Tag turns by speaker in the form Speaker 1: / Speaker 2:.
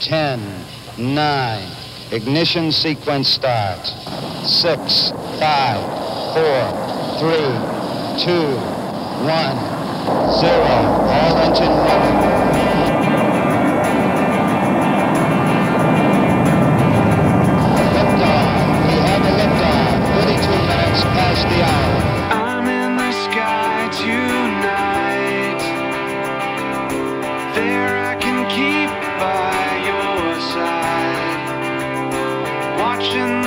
Speaker 1: 10, 9, ignition sequence starts. 6, 5, 4, 3, 2, 1, 0. All engine running.
Speaker 2: watching